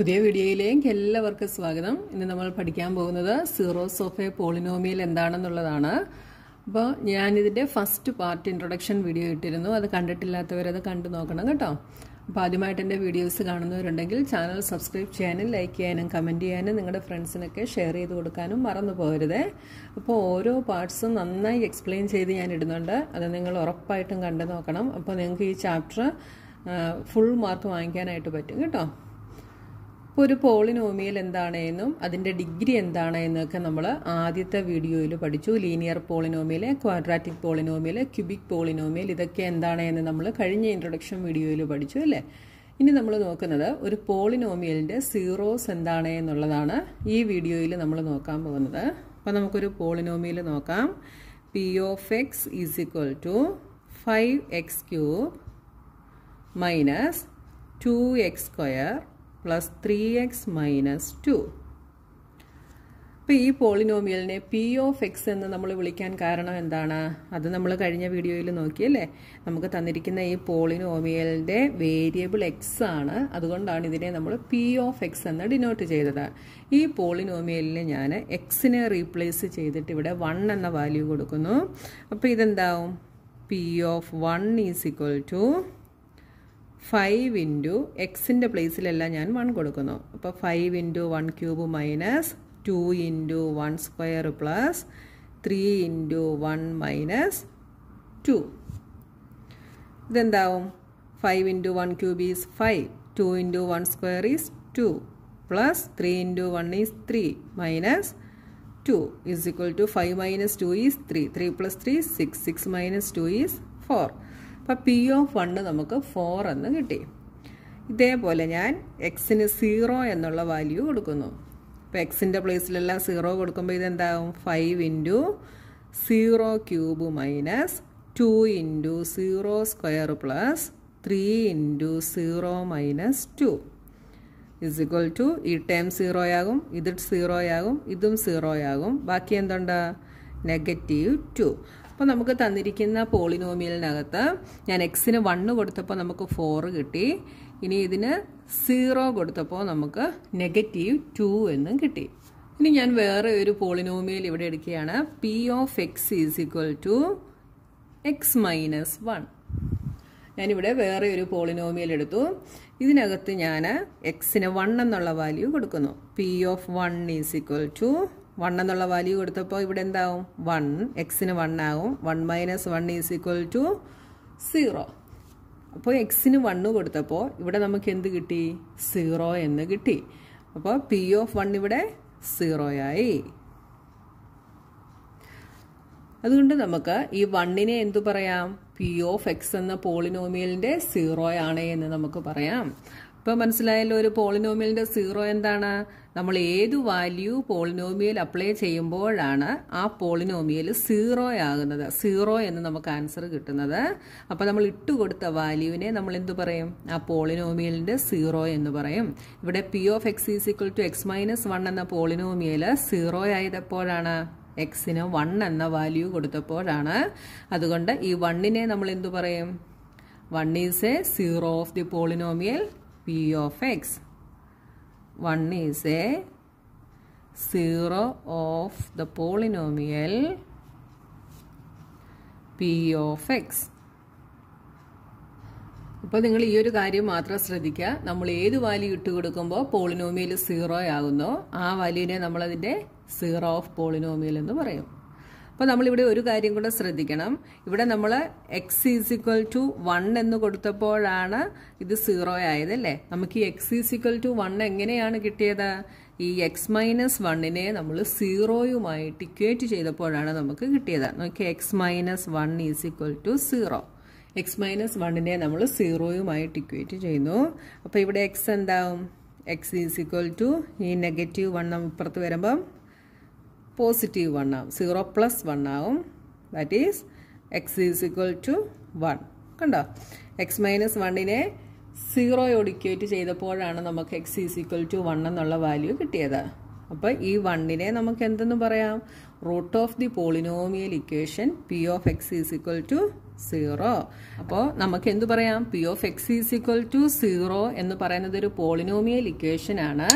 പുതിയ വീഡിയോയിലേക്ക് എല്ലാവർക്കും സ്വാഗതം. ഇന്ന് നമ്മൾ പഠിക്കാൻ പോകുന്നത് സീറോസ് ഓഫ് എ പോളിനോമിയൽ എന്താണെന്നുള്ളതാണ്. അപ്പോൾ ഞാനിതിന്റെ ഫസ്റ്റ് പാർട്ട് ഇൻട്രൊഡക്ഷൻ വീഡിയോ ഇട്ടിരുന്നു. അത് കണ്ടിട്ടില്ലാത്തവരത് കണ്ടു നോക്കണം കേട്ടോ. അപ്പോൾ ആദ്യമായിട്ട് എന്റെ വീഡിയോസ് കാണുന്നവരുണ്ടെങ്കിൽ ചാനൽ സബ്സ്ക്രൈബ് ചെയ്യാനും ലൈക്ക് ചെയ്യാനും കമന്റ് ചെയ്യാനും നിങ്ങളുടെ ഫ്രണ്ട്സിനൊക്കെ ഷെയർ ചെയ്ത് കൊടുക്കാനും മറന്നു പോകരുത്. അപ്പോൾ ഓരോ പാർട്സും നന്നായി എക്സ്പ്ലെയിൻ ചെയ്ത് ഞാൻ ഇടുന്നുണ്ട്. അത് നിങ്ങൾ ഉറപ്പായിട്ടും കണ്ടു നോക്കണം. അപ്പോൾ നിങ്ങൾക്ക് ഈ ചാപ്റ്റർ ഫുൾ മാർക്ക് വാങ്ങിക്കാനായിട്ട് പറ്റും കേട്ടോ. ഒരു പോളിനോമിയൽ എന്താണെന്നും അതിന്റെ ഡിഗ്രി എന്താണെന്നൊക്കെ നമ്മൾ ആദ്യത്തെ വീഡിയോയിൽ പഠിച്ചു. Linear polynomial quadratic polynomial cubic polynomial ഇതൊക്കെ എന്താണെന്ന് നമ്മൾ കഴിഞ്ഞ ഇൻട്രൊഡക്ഷൻ വീഡിയോയിൽ പഠിച്ചു അല്ലേ? ഇനി നമ്മൾ നോക്കുന്നത് ഒരു പോളിനോമിയലിന്റെ സീറോസ് എന്താണ് എന്നുള്ളതാണ് ഈ വീഡിയോയിൽ നമ്മൾ നോക്കാൻ പോകുന്നത്. അപ്പോൾ നമുക്കൊരു പോളിനോമിയൽ നോക്കാം. P of X is equal to five X cube minus two X square plus three X minus two. അപ്പോൾ ഈ പോളിനോമിയലിനെ പി ഓഫ് എക്സ് എന്ന് നമ്മൾ വിളിക്കാൻ കാരണം എന്താണ്? അത് നമ്മൾ കഴിഞ്ഞ വീഡിയോയിൽ നോക്കിയല്ലേ നമുക്ക് തന്നിരിക്കുന്ന ഈ പോളിനോമിയലിന്റെ വേരിയബിൾ എക്സ് ആണ്. അതുകൊണ്ടാണ് ഇതിനെ നമ്മൾ പി ഓഫ് എക്സ് എന്ന് ഡിനോട്ട് ചെയ്തത്. ഈ പോളിനോമിയലിനെ ഞാൻ എക്സിനെ റീപ്ലേസ് ചെയ്തിട്ട് ഇവിടെ വൺ എന്ന വാല്യൂ കൊടുക്കുന്നു. അപ്പോൾ ഇതെന്താവും? P of one is equal to five into എക്സിന്റെ പ്ലേസിലെല്ലാം ഞാൻ വൺ കൊടുക്കുന്നു. അപ്പോൾ five into one cube minus two into one square plus three into one minus two ഇതെന്താവും? Five into one cube is five two into one square is two plus three into one is three minus two is equal to five minus two is three three plus three six six minus two is four അപ്പോൾ P of one നമുക്ക് four എന്ന് കിട്ടി. ഇതേപോലെ ഞാൻ എക്സിന് zero എന്നുള്ള value കൊടുക്കുന്നു. അപ്പോൾ എക്സിന്റെ പ്ലേസിലെല്ലാം സീറോ കൊടുക്കുമ്പോൾ ഇതെന്താകും five into zero cube minus two into zero square plus three into zero minus two is equal to ഈ ടേം സീറോയാകും ഇത് സീറോയാകും ഇതും സീറോയാകും ബാക്കി എന്തുണ്ട്? നെഗറ്റീവ് ടു അപ്പോൾ നമുക്ക് തന്നിരിക്കുന്ന പോളിനോമിയലിനകത്ത് ഞാൻ എക്സിന് വണ്ണ് കൊടുത്തപ്പോൾ നമുക്ക് ഫോറ് കിട്ടി. ഇനി ഇതിന് സീറോ കൊടുത്തപ്പോൾ നമുക്ക് നെഗറ്റീവ് ടു എന്നും കിട്ടി. ഇനി ഞാൻ വേറെ ഒരു പോളിനോമിയൽ ഇവിടെ എടുക്കുകയാണ്. P of X is equal to X minus one ഞാനിവിടെ വേറെ ഒരു പോളിനോമിയൽ എടുത്തു. ഇതിനകത്ത് ഞാൻ എക്സിന് വൺ എന്നുള്ള വാല്യൂ കൊടുക്കുന്നു. P of one is equal to one എന്നുള്ള വാല്യൂ കൊടുത്തപ്പോൾ ഇവിടെ എന്താവും? വൺ എക്സിന് വൺ ആവും. One minus one is equal to zero അപ്പോൾ എക്സിന് വണ്ണ് കൊടുത്തപ്പോൾ ഇവിടെ നമുക്ക് എന്ത് കിട്ടി? സീറോ എന്ന് കിട്ടി. അപ്പോൾ പി ഓഫ് വൺ ഇവിടെ സീറോയായി അതുകൊണ്ട് നമുക്ക് ഈ വണ്ണിനെ എന്തു പറയാം? പി ഓഫ് എക്സ് എന്ന പോളിനോമിയലിന്റെ സീറോ ആണ് എന്ന് നമുക്ക് പറയാം. ഇപ്പോൾ മനസ്സിലായല്ലോ ഒരു പോളിനോമിയലിന്റെ സീറോ എന്താണ്? നമ്മൾ ഏത് വാല്യൂ പോളിനോമിയൽ അപ്ലൈ ചെയ്യുമ്പോഴാണ് ആ പോളിനോമിയൽ സീറോ ആകുന്നത്. സീറോ എന്ന് നമുക്ക് ആൻസർ കിട്ടുന്നത്. അപ്പോൾ നമ്മൾ ഇട്ട് കൊടുത്ത വാല്യൂവിനെ നമ്മൾ എന്തു പറയും? ആ പോളിനോമിയലിന്റെ സീറോ എന്ന് പറയും. ഇവിടെ P of X is equal to X minus one എന്ന പോളിനോമിയൽ സീറോ ആയതെപ്പോഴാണ്? എക്സിന് വൺ എന്ന വാല്യൂ കൊടുത്തപ്പോഴാണ്. അതുകൊണ്ട് ഈ വണ്ണിനെ നമ്മൾ എന്തു പറയും? One is a zero of the polynomial P of X one is a zero of the polynomial P of X ഇപ്പോൾ നിങ്ങൾ ഈ ഒരു കാര്യം മാത്രം ശ്രദ്ധിക്കുക. നമ്മൾ ഏത് വാല്യൂ ഇട്ട് കൊടുക്കുമ്പോൾ പോളിനോമിയൽ സീറോ ആകുന്നോ? ആ വാല്യൂവിനെ നമ്മളതിന്റെ സീറോ ഓഫ് പോളിനോമിയൽ എന്ന് പറയും. അപ്പോൾ നമ്മളിവിടെ ഒരു കാര്യം കൂടെ ശ്രദ്ധിക്കണം. ഇവിടെ നമ്മൾ X is equal to one എന്ന് കൊടുത്തപ്പോഴാണ് ഇത് സീറോ ആയത് അല്ലേ? നമുക്ക് ഈ എക്സ് ഈസ് ടു വൺ എങ്ങനെയാണ് കിട്ടിയത്? ഈ എക്സ് മൈനസ് വണ്ണിനെ നമ്മൾ സീറോയുമായിട്ട് ഇക്വേറ്റ് ചെയ്തപ്പോഴാണ് നമുക്ക് കിട്ടിയത്. നോക്കി X minus one is equal to zero X minus വണ്ണിനെ നമ്മൾ സീറോയുമായിട്ട് ഇക്വേറ്റ് ചെയ്യുന്നു. അപ്പോൾ ഇവിടെ എക്സ് എന്താവും? എക്സ് ഈസ് ഇക്വൽ ടു ഈ നെഗറ്റീവ് വൺ ഇപ്പുറത്ത് വരുമ്പം പോസിറ്റീവ് വൺ ആവും. സീറോ പ്ലസ് വൺ ആവും. That is X is equal to one കണ്ടോ? എക്സ് മൈനസ് വണ്ണിനെ സീറോയോട് ഇക്വേറ്റ് ചെയ്തപ്പോഴാണ് നമുക്ക് X is equal to one എന്നുള്ള വാല്യൂ കിട്ടിയത്. അപ്പോൾ ഈ വണ്ണിനെ നമുക്ക് എന്തെന്ന് പറയാം? Root of the polynomial equation P of X is equal to zero അപ്പോൾ നമുക്ക് എന്ത് പറയാം? P of X is equal to zero എന്ന് പറയുന്നത് ഒരു പോളിനോമിയൽ ഇക്വേഷൻ ആണ്.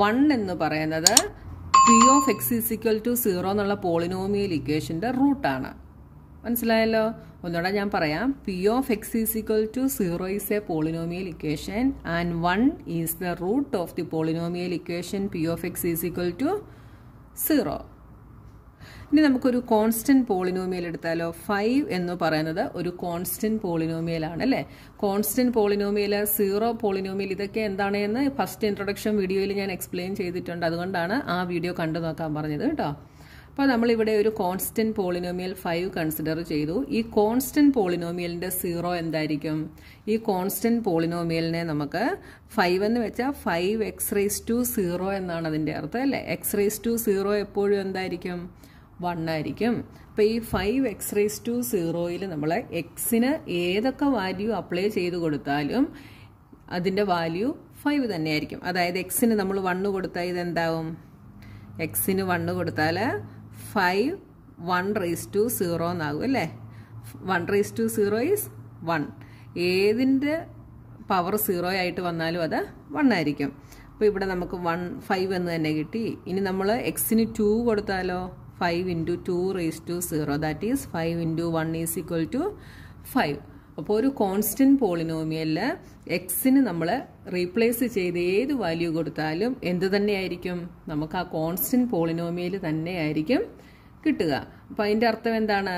വൺ എന്ന് പറയുന്നത് P of X is equal to zero എന്നുള്ള പോളിനോമിയൽ ഇക്വേഷന്റെ റൂട്ടാണ് മനസ്സിലായല്ലോ? ഒന്നുകൂടെ ഞാൻ പറയാം. P of X is equal to zero is a polynomial equation and one is the root of the polynomial equation P of X is equal to zero ഇനി നമുക്കൊരു constant polynomial എടുത്താലോ? ഫൈവ് എന്ന് പറയുന്നത് ഒരു കോൺസ്റ്റന്റ് പോളിനോമിയൽ ആണ് അല്ലേ? Constant polynomial zero polynomial ഇതൊക്കെ എന്താണ് എന്ന് ഫസ്റ്റ് ഇൻട്രൊഡക്ഷൻ വീഡിയോയിൽ ഞാൻ എക്സ്പ്ലെയിൻ ചെയ്തിട്ടുണ്ട്. അതുകൊണ്ടാണ് ആ വീഡിയോ കണ്ടു നോക്കാൻ പറഞ്ഞത് കേട്ടോ. അപ്പോൾ നമ്മളിവിടെ ഒരു കോൺസ്റ്റന്റ് പോളിനോമിയൽ ഫൈവ് കൺസിഡർ ചെയ്തു. ഈ കോൺസ്റ്റന്റ് പോളിനോമിയലിന്റെ സീറോ എന്തായിരിക്കും? ഈ കോൺസ്റ്റന്റ് പോളിനോമിയലിനെ നമുക്ക് ഫൈവ് എന്ന് വെച്ചാൽ five X raise to zero എന്നാണ് അതിന്റെ അർത്ഥം അല്ലേ? എക്സ് റേസ് ടു സീറോ എപ്പോഴും എന്തായിരിക്കും? വൺ ആയിരിക്കും. അപ്പോൾ ഈ ഫൈവ് എക്സ് റേസ് ടു സീറോയിൽ നമ്മൾ എക്സിന് ഏതൊക്കെ വാല്യൂ അപ്ലൈ ചെയ്ത് കൊടുത്താലും അതിന്റെ വാല്യൂ ഫൈവ് തന്നെയായിരിക്കും. അതായത് എക്സിന് നമ്മൾ വണ്ണ് കൊടുത്താൽ ഇതെന്താവും? എക്സിന് വണ്ണ് കൊടുത്താൽ five one raise to zero എന്നാകും അല്ലേ? One raise to zero is one ഏതിന്റെ പവർ സീറോ ആയിട്ട് വന്നാലും അത് വൺ ആയിരിക്കും. അപ്പോൾ ഇവിടെ നമുക്ക് വൺ ഫൈവ് എന്ന് തന്നെ കിട്ടി. ഇനി നമ്മൾ എക്സിന് ടു കൊടുത്താലോ? Five into two raise to zero that is five into one is equal to five അപ്പോൾ ഒരു കോൺസ്റ്റന്റ് പോളിനോമിയലിൽ എക്സിന് നമ്മൾ റീപ്ലേസ് ചെയ്ത് ഏത് വാല്യൂ കൊടുത്താലും എന്ത് തന്നെയായിരിക്കും? നമുക്ക് ആ കോൺസ്റ്റന്റ് പോളിനോമിയൽ തന്നെയായിരിക്കും കിട്ടുക. അപ്പോൾ അതിന്റെ അർത്ഥം എന്താണ്?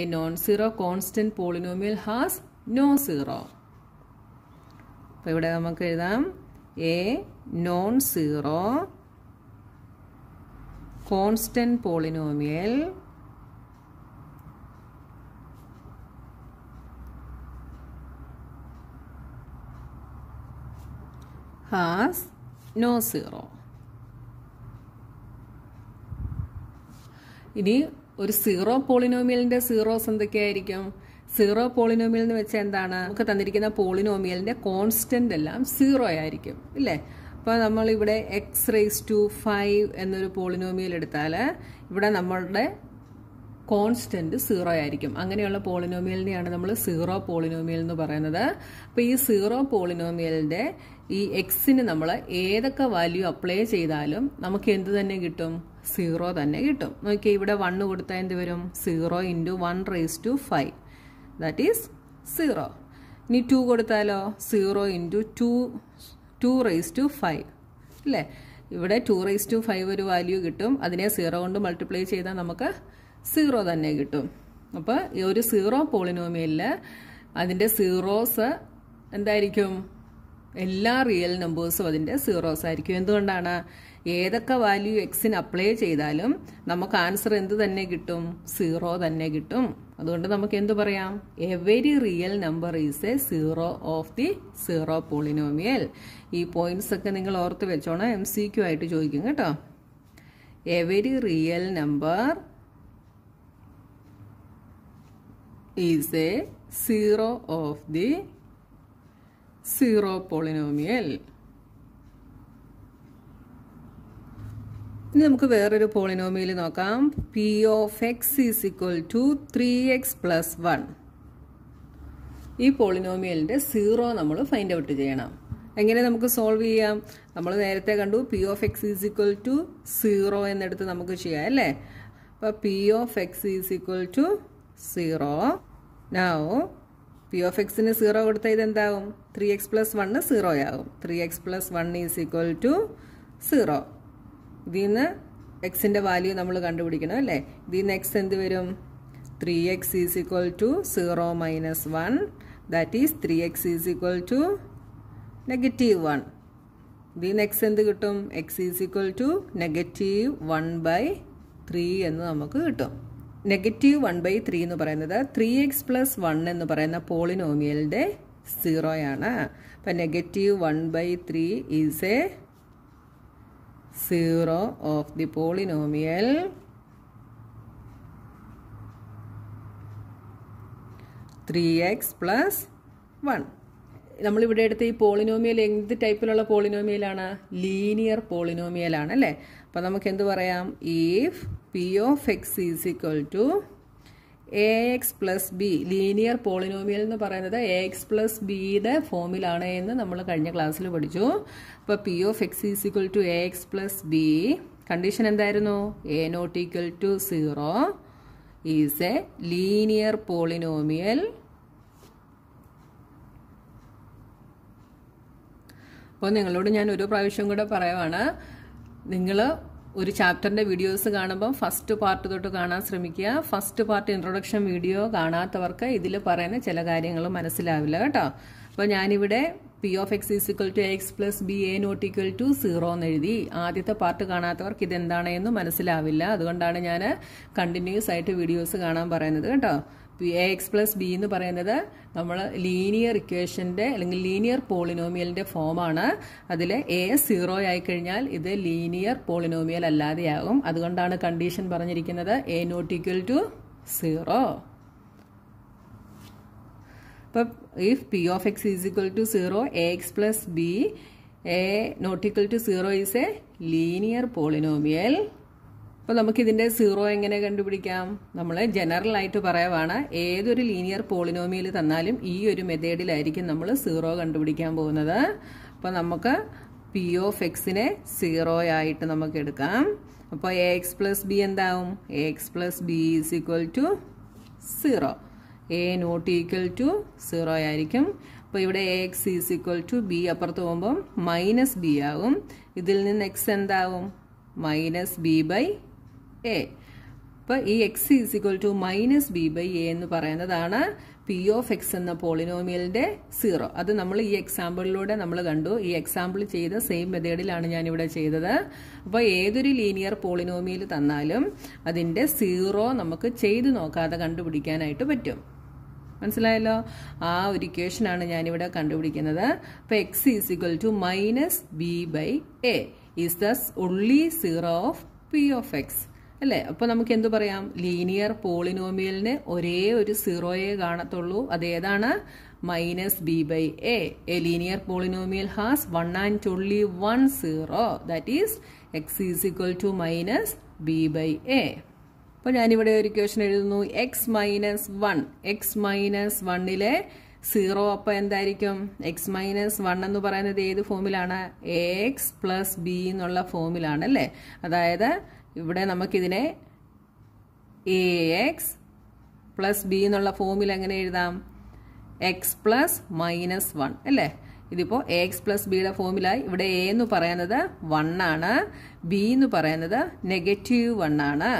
A non zero constant polynomial has no zero അപ്പോൾ ഇവിടെ നമുക്ക് എഴുതാം. A non zero constant polynomial has no zero. ഇനി ഒരു സീറോ പോളിനോമിയലിന്റെ സീറോസ് എന്തൊക്കെയായിരിക്കും? സീറോ പോളിനോമിയൽ എന്ന് വെച്ചാൽ എന്താണ്? നമുക്ക് തന്നിരിക്കുന്ന പോളിനോമിയലിന്റെ കോൺസ്റ്റന്റ് എല്ലാം സീറോ ആയിരിക്കും ഇല്ലേ? അപ്പോൾ നമ്മൾ ഇവിടെ എക്സ് റേസ് ടു ഫൈവ് എന്നൊരു പോളിനോമിയൽ എടുത്താൽ ഇവിടെ നമ്മളുടെ കോൺസ്റ്റന്റ് സീറോ ആയിരിക്കും. അങ്ങനെയുള്ള പോളിനോമിയലിനെയാണ് നമ്മൾ സീറോ പോളിനോമിയൽ എന്ന് പറയുന്നത്. അപ്പോൾ ഈ സീറോ പോളിനോമിയലിന്റെ ഈ എക്സിന് നമ്മൾ ഏതൊക്കെ വാല്യൂ അപ്ലൈ ചെയ്താലും നമുക്ക് എന്ത് തന്നെ കിട്ടും? സീറോ തന്നെ കിട്ടും. നോക്കി ഇവിടെ വണ്ണ് കൊടുത്താൽ എന്ത് വരും? Zero into one raise to five that is zero ഇനി ടു കൊടുത്താലോ? Zero into two two raise to five. അല്ലേ? ഇവിടെ ടു റേസ് ടു ഫൈവ് ഒരു വാല്യൂ കിട്ടും. അതിനെ സീറോ കൊണ്ട് മൾട്ടിപ്ലൈ ചെയ്താൽ നമുക്ക് സീറോ തന്നെ കിട്ടും. അപ്പോൾ ഈ ഒരു സീറോ പോളിനോമിയലിൽ അതിന്റെ സീറോസ് എന്തായിരിക്കും? എല്ലാ റിയൽ നമ്പേഴ്സും അതിന്റെ സീറോസ് ആയിരിക്കും. എന്തുകൊണ്ടാണ്? ഏതൊക്കെ വാല്യൂ എക്സിന് അപ്ലൈ ചെയ്താലും നമുക്ക് ആൻസർ എന്ത് തന്നെ കിട്ടും? സീറോ തന്നെ കിട്ടും. അതുകൊണ്ട് നമുക്ക് എന്ത് പറയാം? Every real number is a zero of the zero polynomial ഈ പോയിന്റ്സ് ഒക്കെ നിങ്ങൾ ഓർത്ത് വെച്ചോണം എം സി ക്യു ആയിട്ട് ചോദിക്കും കേട്ടോ. Every real number is a zero of the zero polynomial. ഇനി നമുക്ക് വേറൊരു പോളിനോമിയൽ നോക്കാം. P of X is equal to three X plus one ഈ പോളിനോമിയലിന്റെ സീറോ നമ്മൾ ഫൈൻഡ് ഔട്ട് ചെയ്യണം. എങ്ങനെ നമുക്ക് സോൾവ് ചെയ്യാം? നമ്മൾ നേരത്തെ കണ്ടു P of X is equal to zero എന്നെടുത്ത് നമുക്ക് ചെയ്യാം അല്ലേ? അപ്പോൾ P of X is equal to zero now P of എക്സിന് സീറോ കൊടുത്താൽ ഇതെന്താവും? ത്രീ എക്സ് പ്ലസ് വണ്ണ് ആവും. Three X plus one is equal to zero ഇതിൽ നിന്ന് എക്സിന്റെ വാല്യൂ നമ്മൾ കണ്ടുപിടിക്കണം അല്ലേ? ഇതിൽ നിന്ന് എക്സ് എന്ത് വരും? Three X is equal to zero minus one that is three X is equal to negative one ഇതിൽ നിന്ന് എക്സ് എന്ത് കിട്ടും? X is equal to negative one by three എന്ന് നമുക്ക് കിട്ടും. നെഗറ്റീവ് വൺ ബൈ ത്രീ എന്ന് പറയുന്നത് ത്രീ എക്സ് പ്ലസ് വൺ എന്ന് പറയുന്ന പോളിനോമിയലിന്റെ സീറോയാണ് അപ്പം negative one by three is a zero of the polynomial three X plus one നമ്മളിവിടെ എടുത്ത ഈ പോളിനോമിയൽ എന്ത് ടൈപ്പിലുള്ള പോളിനോമിയലാണ്? ലീനിയർ പോളിനോമിയലാണ് അല്ലേ? അപ്പോൾ നമുക്ക് എന്ത് പറയാം? If P of X is equal to A X plus B linear polynomial എന്ന് പറയുന്നത് എ എക്സ് പ്ലസ് ബിയുടെ ഫോമിലാണ് എന്ന് നമ്മൾ കഴിഞ്ഞ ക്ലാസ്സിൽ പഠിച്ചു. അപ്പോൾ P of X is equal to A X plus B condition എന്തായിരുന്നു? A not equal to zero is a linear polynomial അപ്പോൾ നിങ്ങളോട് ഞാൻ ഒരു പ്രാവശ്യം കൂടെ പറയുവാണ്. നിങ്ങൾ ഒരു ചാപ്റ്ററിന്റെ വീഡിയോസ് കാണുമ്പോൾ ഫസ്റ്റ് പാർട്ട് തൊട്ട് കാണാൻ ശ്രമിക്കുക. ഫസ്റ്റ് പാർട്ട് ഇൻട്രൊഡക്ഷൻ വീഡിയോ കാണാത്തവർക്ക് ഇതിൽ പറയുന്ന ചില കാര്യങ്ങൾ മനസ്സിലാവില്ല കേട്ടോ. അപ്പോൾ ഞാനിവിടെ P of X is equal to X plus B A not equal to zero എന്ന് എഴുതി. ആദ്യത്തെ പാർട്ട് കാണാത്തവർക്ക് ഇതെന്താണെന്ന് മനസ്സിലാവില്ല. അതുകൊണ്ടാണ് ഞാൻ കണ്ടിന്യൂസ് ആയിട്ട് വീഡിയോസ് കാണാൻ പറയുന്നത് കേട്ടോ. എ എക്സ് പ്ലസ് ബി എന്ന് പറയുന്നത് നമ്മൾ ലീനിയർ ഇക്വേഷന്റെ അല്ലെങ്കിൽ ലീനിയർ പോളിനോമിയലിന്റെ ഫോമാണ് അതിൽ എ സീറോ ആയി കഴിഞ്ഞാൽ ഇത് ലീനിയർ പോളിനോമിയൽ അല്ലാതെയാകും. അതുകൊണ്ടാണ് കണ്ടീഷൻ പറഞ്ഞിരിക്കുന്നത് a not equal to zero ഇപ്പം if p of x is equal to zero a x plus b a not equal to zero is a linear polynomial അപ്പോൾ നമുക്കിതിന്റെ zero എങ്ങനെ കണ്ടുപിടിക്കാം? നമ്മൾ ജനറൽ ആയിട്ട് പറയുവാണ് ഏതൊരു ലീനിയർ പോളിനോമിയൽ തന്നാലും ഈ ഒരു മെത്തേഡിലായിരിക്കും നമ്മൾ സീറോ കണ്ടുപിടിക്കാൻ പോകുന്നത്. അപ്പോൾ നമുക്ക് പി ഓഫ് എക്സിനെ സീറോ ആയിട്ട് നമുക്ക് എടുക്കാം അപ്പോൾ എ എക്സ് പ്ലസ് ബി എന്താവും? A x plus b is equal to zero. A not equal to zero ആയിരിക്കും അപ്പോൾ ഇവിടെ a x is equal to b അപ്പുറത്ത് പോകുമ്പം മൈനസ് ബി ആവും ഇതിൽ നിന്ന് എക്സ് എന്താവും? മൈനസ് ബി ബൈ എ അപ്പോൾ ഈ x is equal to minus b by a എന്ന് പറയുന്നതാണ് പി ഓഫ് എക്സ് എന്ന പോളിനോമിയലിന്റെ സീറോ. അത് നമ്മൾ ഈ എക്സാമ്പിളിലൂടെ നമ്മൾ കണ്ടു. ഈ എക്സാമ്പിൾ ചെയ്ത സെയിം മെത്തേഡിലാണ് ഞാനിവിടെ ചെയ്തത്. അപ്പോൾ ഏതൊരു ലീനിയർ പോളിനോമിയൽ തന്നാലും അതിന്റെ സീറോ നമുക്ക് ചെയ്തു നോക്കാതെ കണ്ടുപിടിക്കാനായിട്ട് പറ്റും. മനസ്സിലായല്ലോ? ആ ഒരു ഇക്വേഷനാണ് ഞാനിവിടെ കണ്ടുപിടിക്കുന്നത്. അപ്പോൾ x is equal to minus b by a is thus only zero of p of x അല്ലേ? അപ്പോൾ നമുക്ക് എന്തു പറയാം? ലീനിയർ പോളിനോമിയലിന് ഒരേ ഒരു സീറോയെ കാണത്തുള്ളൂ. അതേതാണ് minus b by a. A linear polynomial has one and only one zero that is x is equal to minus b by a അപ്പോൾ ഞാനിവിടെ ഒരു ക്വസ്റ്റൻ എഴുതുന്നു. X minus one x minus വണ്ണിലെ സീറോ അപ്പോൾ എന്തായിരിക്കും? എക്സ് മൈനസ് വൺ എന്ന് പറയുന്നത് ഏത് ഫോമിലാണ് എ എക്സ് പ്ലസ് ബി എന്നുള്ള ഫോമിലാണ് അല്ലേ? അതായത് ഇവിടെ നമുക്കിതിനെ എ എക്സ് പ്ലസ് ബി എന്നുള്ള ഫോമിൽ എങ്ങനെ എഴുതാം? എക്സ് പ്ലസ് മൈനസ് വൺ അല്ലേ? ഇതിപ്പോൾ എ എക്സ് പ്ലസ് ബിയുടെ ഫോമിലായി ഇവിടെ എ എന്ന് പറയുന്നത് വൺ ആണ് ബി എന്ന് പറയുന്നത് നെഗറ്റീവ് വൺ ആണ്.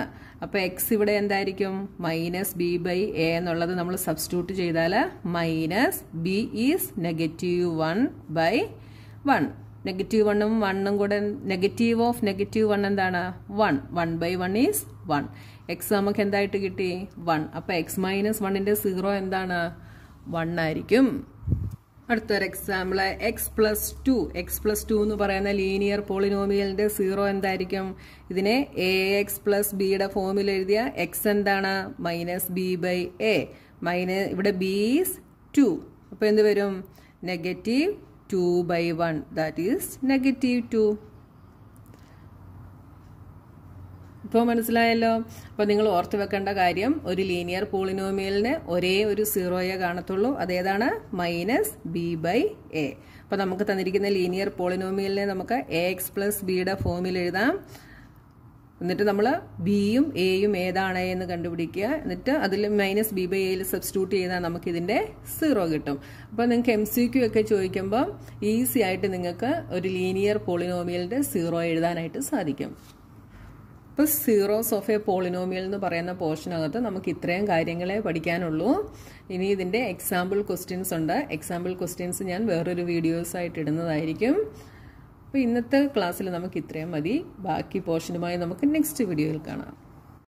അപ്പോൾ എക്സ് ഇവിടെ എന്തായിരിക്കും? മൈനസ് ബി ബൈ എ എന്നുള്ളത് നമ്മൾ സബ്സ്റ്റിറ്റ്യൂട്ട് ചെയ്താൽ minus b is negative one by one negative വണ്ണും വണ്ണും കൂടെ നെഗറ്റീവ് ഓഫ് നെഗറ്റീവ് വൺ എന്താണ്? One one by one is one x നമുക്ക് എന്തായിട്ട് കിട്ടി? വൺ അപ്പോൾ എക്സ് മൈനസ് വണ്ണിന്റെ സീറോ എന്താണ്? വൺ ആയിരിക്കും. അടുത്തൊരു example x plus two x plus two എന്ന് പറയുന്ന ലീനിയർ പോളിനോമിയലിന്റെ സീറോ എന്തായിരിക്കും? ഇതിനെ എ എക്സ് പ്ലസ് ബിയുടെ ഫോമിൽ എഴുതിയ എക്സ് എന്താണ്? Minus b by a minus ഇവിടെ ബി ഈസ് ടു അപ്പോൾ എന്ത് വരും? Negative two by one that is negative two ഇപ്പോൾ മനസ്സിലായല്ലോ? അപ്പോൾ നിങ്ങൾ ഓർത്ത് വെക്കേണ്ട കാര്യം ഒരു ലീനിയർ പോളിനോമിയലിന് ഒരേ ഒരു സീറോയെ കാണത്തുള്ളൂ. അതേതാണ് മൈനസ് ബി ബൈ എ അപ്പോൾ നമുക്ക് തന്നിരിക്കുന്ന ലീനിയർ പോളിനോമിയലിനെ നമുക്ക് എ എക്സ് പ്ലസ് ബിയുടെ ഫോമിൽ എഴുതാം. എന്നിട്ട് നമ്മൾ ബിയും എയും ഏതാണ് എന്ന് കണ്ടുപിടിക്കുക. എന്നിട്ട് അതിൽ മൈനസ് ബി ബൈ എയിൽ സബ്സ്റ്റിറ്റ്യൂട്ട് ചെയ്താൽ നമുക്ക് ഇതിന്റെ സീറോ കിട്ടും. അപ്പോൾ നിങ്ങൾക്ക് എം സി ക്യു ഒക്കെ ചോദിക്കുമ്പോൾ ഈസി ആയിട്ട് നിങ്ങൾക്ക് ഒരു ലീനിയർ പോളിനോമിയലിന്റെ സീറോ എഴുതാനായിട്ട് സാധിക്കും. ഇപ്പോൾ സീറോസ് ഓഫ് എ പോളിനോമിയൽ എന്ന് പറയുന്ന പോർഷനകത്ത് നമുക്ക് ഇത്രയും കാര്യങ്ങളെ പഠിക്കാനുള്ളൂ. ഇനി ഇതിന്റെ എക്സാമ്പിൾ ക്വസ്റ്റ്യൻസ് ഉണ്ട്. എക്സാമ്പിൾ ക്വസ്റ്റ്യൻസ് ഞാൻ വേറൊരു വീഡിയോസ് ആയിട്ട് ഇടുന്നതായിരിക്കും. അപ്പോൾ ഇന്നത്തെ ക്ലാസ്സിൽ നമുക്ക് ഇത്രയും മതി. ബാക്കി പോർഷനുമായി നമുക്ക് നെക്സ്റ്റ് വീഡിയോയിൽ കാണാം.